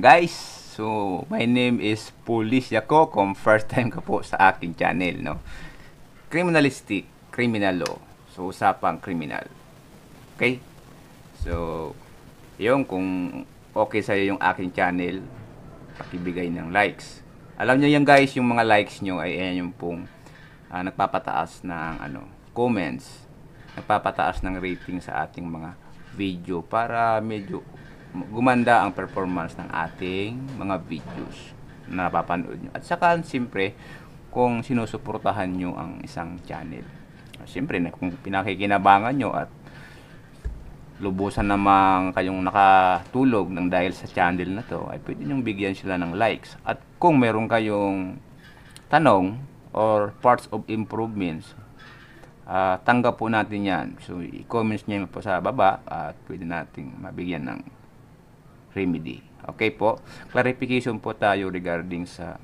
guys, so my name is Police Yako kung first time ka po sa aking channel, no? Criminalistic, criminal law. So, usapang criminal. Okay? So, yun, kung okay sa'yo yung aking channel, pakibigay ng likes. Alam nyo yan guys, yung mga likes nyo ay ayan yung pong ah, nagpapataas ng ano, comments, nagpapataas ng rating sa ating mga video para medyo gumanda ang performance ng ating mga videos na napapanood nyo. At saka, siyempre, kung sinusuportahan nyo ang isang channel. Siyempre, kung pinakikinabangan nyo at lubusan namang kayong nakatulog ng dahil sa channel na to, ay pwede nyo bigyan sila ng likes. At kung meron kayong tanong or parts of improvements, ah, tanggap po natin yan. So, i-comments nyo po sa baba at pwede nating mabigyan ng remedy. Okay po? Clarification po tayo regarding sa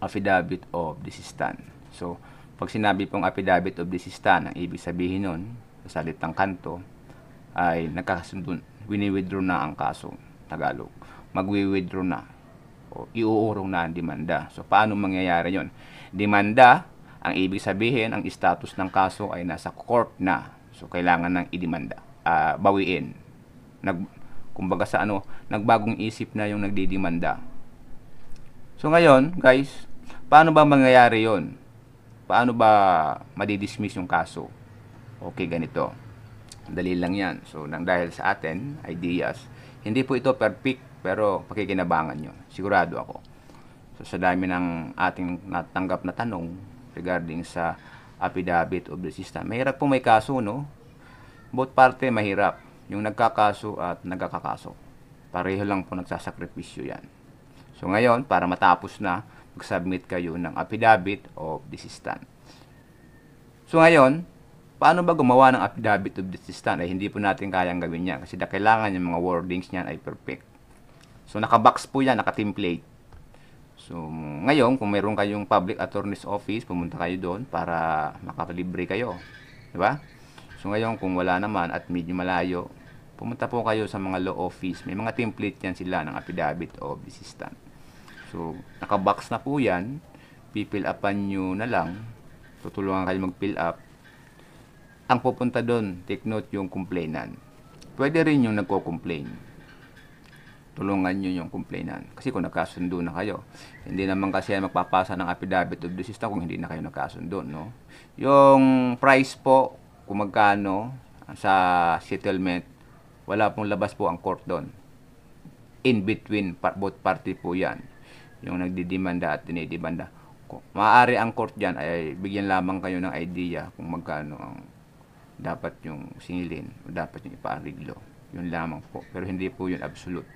affidavit of desistan. So, pag sinabi pong affidavit of desistan, ang ibig sabihin nun, sa salitang kanto, ay nagkakasundo, wini-withdraw na ang kaso, Tagalog. Magwi-withdraw na o iuurong na ang demanda. So, paano mangyayari yon? Demanda, ang ibig sabihin, ang status ng kaso ay nasa court na. So, kailangan ng idemanda, ah, bawiin. Nag, kumbaga sa ano, nagbagong isip na yung nagdidemanda. So, ngayon, guys, paano ba mangyayari yon? Paano ba madidismiss yung kaso? Okay, ganito. Dali lang yan. So, nang dahil sa atin, ideas, hindi po ito perfect, pero pakikinabangan nyo. Sigurado ako. So, sa dami ng ating natanggap na tanong regarding sa affidavit of system, mahirap po may kaso, no? Both party mahirap. Yung nagkakaso at nagkakakaso. Pareho lang po nagsasakripisyo yan. So, ngayon, para matapos na, mag-submit kayo ng affidavit of desistant. So, ngayon, paano ba gumawa ng affidavit of desistant? Ay hindi po natin kayang gawin yan kasi na kailangan yung mga wordings niyan ay perfect. So, nakabox po yan, naka-template. So, ngayon, kung meron kayong public attorney's office, pumunta kayo doon para makapalibre kayo. Di ba? So, ngayon, kung wala naman at medyo malayo, pumunta po kayo sa mga law office. May mga template yan sila ng affidavit of desistant. So, nakabox na po yan. Pipill upan nyo na lang. Tutulungan kayo mag-fill up. Ang pupunta doon, take note yung complainant. Pwede rin yung nagko-complain. Tulungan nyo yung complainant. Kasi kung nagkasundo na kayo, hindi naman kasi magpapasa ng affidavit of desistant kung hindi na kayo nagkasundo, no? Yung price po, kung magkano sa settlement, wala pong labas po ang court doon. In between both party po yan. Yung nagdidemanda at dinidemanda. Kung maaari ang court dyan ay bigyan lamang kayo ng idea kung magkano ang dapat yung singilin o dapat yung ipaariglo. Yun lamang po. Pero hindi po yun absolute.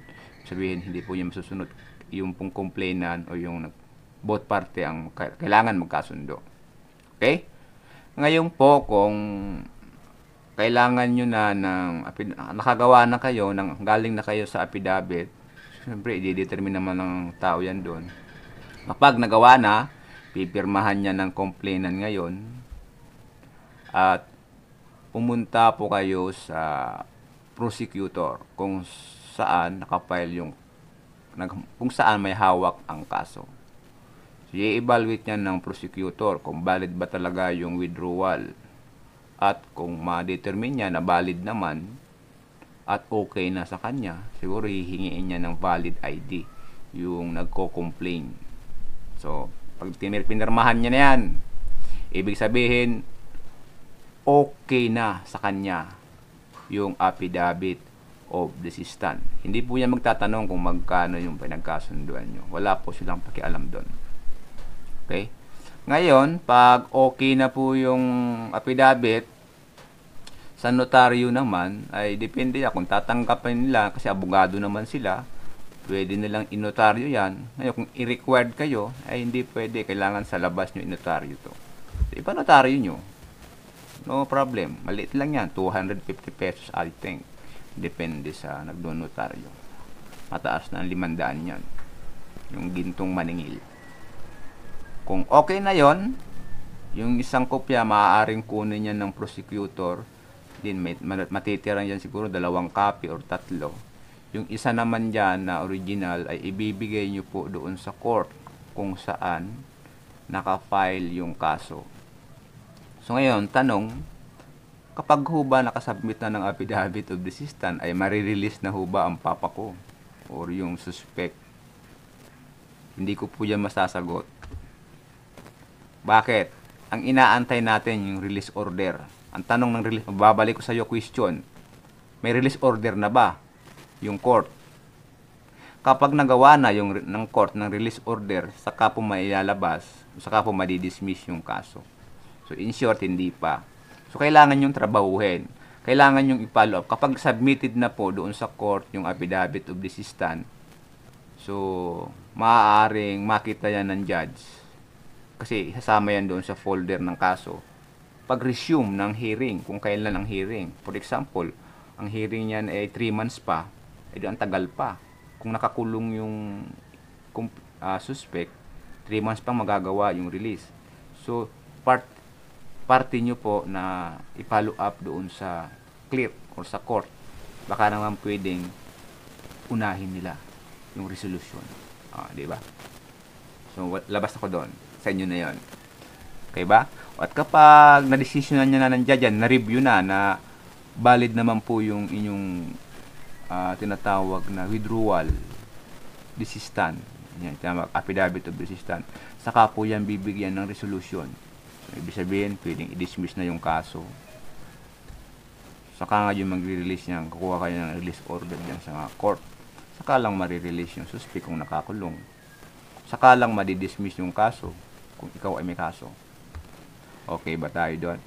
Sabihin, hindi po yun masusunod. Yung pong complainant o yung both party ang ka- kailangan magkasundo. Okay? Ngayon po, kung kailangan nyo na ng, nakagawa na kayo, ng, galing na kayo sa affidavit, siyempre, i-determine naman ng tao yan doon. Kapag nagawa na, pipirmahan niya ng complainant ngayon, at pumunta po kayo sa prosecutor kung saan nakafile yung kung saan may hawak ang kaso. So, i-evaluate niya ng prosecutor kung valid ba talaga yung withdrawal at kung ma-determine niya na valid naman at okay na sa kanya, siguro hihingiin niya ng valid ID yung nagko-complain. So, pag pinirmahan niya na yan, ibig sabihin, okay na sa kanya yung affidavit of desistant. Hindi po niya magtatanong kung magkano yung pinagkasunduan nyo. Wala po silang pakialam doon. Okay? Ngayon, pag okay na po yung affidavit, sa notaryo naman, ay depende yan. Kung tatanggapin nila, kasi abogado naman sila, pwede nilang inotaryo yan. Ngayon, kung i-required kayo, ay hindi pwede. Kailangan sa labas nyo inotaryo to. So, ipa notaryo nyo. No problem. Maliit lang yan. 250 pesos, I think. Depende sa nagdonotaryo. Mataas na ang limandaan yan. Yung gintong maningil. Kung okay na yon yung isang kopya maaaring kunin yan ng prosecutor din may ma- matitira yan siguro dalawang copy or tatlo Yung isa naman dyan na original ay ibibigay nyo po doon sa court kung saan nakafile yung kaso. So ngayon, tanong, kapag ho ba nakasubmit na ng affidavit of desistance ay marirelease na ho ba ang papa ko or yung suspect? Hindi ko po yan masasagot. Bakit? Ang inaantay natin yung release order. Ang tanong ng release, babalik ko sa iyo question. May release order na ba yung court? Kapag nagawa na yung ng court ng release order, saka po mailalabas, saka po madidismiss yung kaso. So in short, hindi pa. So kailangan yung trabahuhin. Kailangan yung i-follow up. Kapag submitted na po doon sa court yung affidavit of desistance, so maaaring makita yan ng judge kasi sasama yan doon sa folder ng kaso. Pag-resume ng hearing, kung kailan ang hearing. For example, ang hearing niyan ay 3 months pa, edi ang tagal pa. Kung nakakulong yung ah, suspect, 3 months pang magagawa yung release. So, part parte nyo po na i-follow up doon sa clerk or sa court. Baka naman pwedeng unahin nila yung resolution. Ah, di ba? So, labas ako doon. Sa inyo na yon. Okay ba? At kapag na-decisionan niya na ng judge yan, na-review na, na valid naman po yung inyong ah, tinatawag na withdrawal desistant. Yan, tinatawag affidavit of desistant. Saka po yan bibigyan ng resolution. So, ibig sabihin, pwedeng i-dismiss na yung kaso. Saka nga yung magre-release niyan, kukuha kayo ng release order diyan sa mga court. Saka lang marirelease yung suspect kung nakakulong. Saka lang madidismiss yung kaso kung ikaw ay may kaso. Okay ba tayo doon?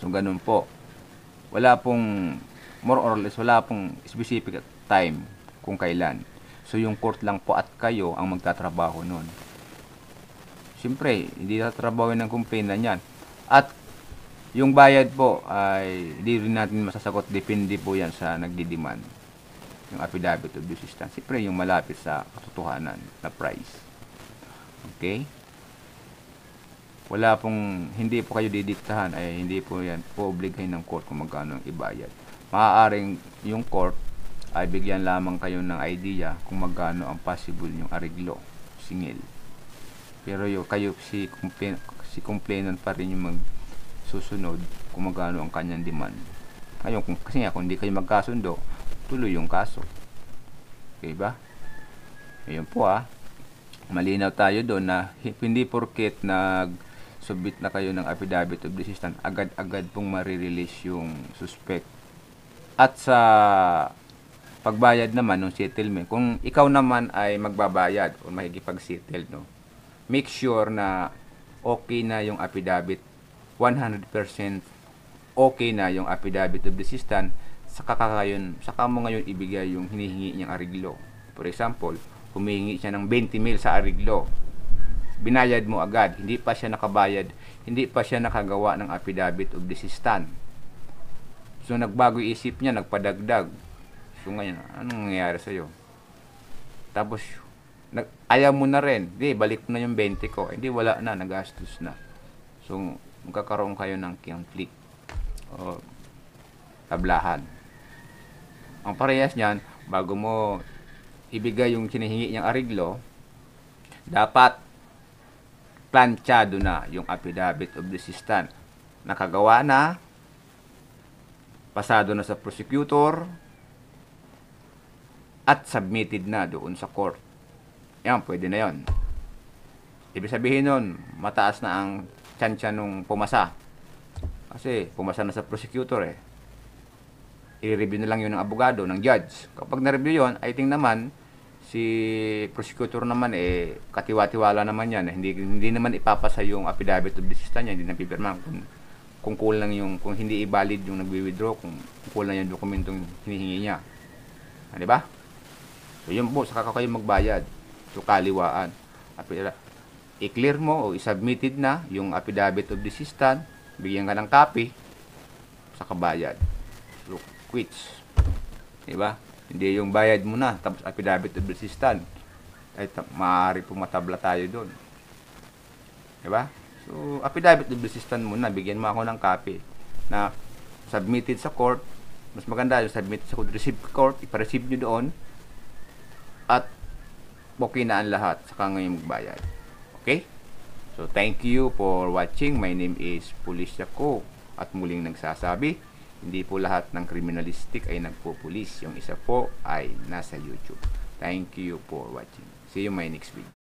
So, ganun po. Wala pong, more or less, wala pong specific time kung kailan. So, yung court lang po at kayo ang magtatrabaho nun. Siyempre, hindi tatrabaho ng complainant yan. At yung bayad po ay hindi rin natin masasagot. Depende po yan sa nagdidemand. Yung affidavit of desistance. Siyempre, yung malapit sa katotohanan na price. Okay? Wala pong, hindi po kayo didiktahan, ay hindi po yan po obligay ng court kung magkano ang ibayad. Maaaring yung court ay bigyan lamang kayo ng idea kung magkano ang possible yung ariglo, singil. Pero yung kayo si complain, si complainant pa rin yung magsusunod kung magkano ang kanyang demand. Ngayon, kung, kasi nga, kung hindi kayo magkasundo, tuloy yung kaso. Okay ba? Ayun po ah. Malinaw tayo doon na hi- hindi porket nag submit na kayo ng affidavit of desistance, agad-agad pong marirelease yung suspect. At sa pagbayad naman ng settlement, kung ikaw naman ay magbabayad o makikipag-settle, no, make sure na okay na yung affidavit. 100% okay na yung affidavit of desistance saka ka ngayon saka mo ngayon ibigay yung hinihingi niyang ariglo. For example humihingi siya ng 20 mil sa ariglo binayad mo agad hindi pa siya nakabayad hindi pa siya nakagawa ng affidavit of desistance so nagbago isip niya nagpadagdag so ngayon anong nangyayari sa iyo tapos nag, ayaw mo na rin. Di, balik na yung 20 ko. Hindi, wala na. Nagastos na. So, magkakaroon kayo ng conflict. O, tablahan. Ang parehas niyan, bago mo ibigay yung sinihingi niyang ariglo, dapat planchado na yung affidavit of desistance. Nakagawa na, pasado na sa prosecutor, at submitted na doon sa court. Yan, pwede na yon. Ibig sabihin nun, mataas na ang tsansya nung pumasa. Kasi pumasa na sa prosecutor eh. I-review na lang yun ng abogado, ng judge. Kapag na-review yun, I think naman, si prosecutor naman eh, katiwa-tiwala naman yan. Hindi, hindi naman ipapasa yung affidavit of desistance niya, hindi na pipirma. Kung, kung kulang yung, kung hindi i-valid yung nagwi-withdraw, kung kulang yung dokumentong hinihingi niya. Ah, di ba? So, yun po, saka kayo magbayad. So, kaliwaan. I-clear mo o i-submitted na yung affidavit of desistance, bigyan ka ng copy, sa kabayad. So, quits. Diba? Hindi yung bayad mo na, tapos affidavit of desistance. Ay, ta- maaari pong matabla tayo doon. Diba? So, affidavit of desistance muna, bigyan mo ako ng copy na submitted sa court, Mas maganda yung submit sa code receive court, ipa-receive nyo doon at okay na ang lahat saka ngayon magbayad. Okay? So, thank you for watching. My name is Police Yako at muling nagsasabi, hindi po lahat ng criminalistic ay nagpo-police. Yung isa po ay nasa YouTube. Thank you for watching. See you my next video.